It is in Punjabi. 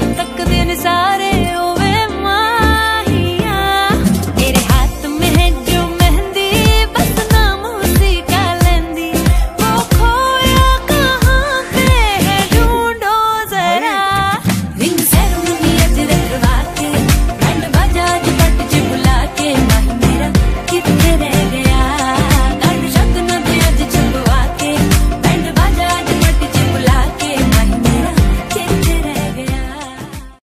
ਤੱਕਦੇ ਨੇ ਸਾਰੇ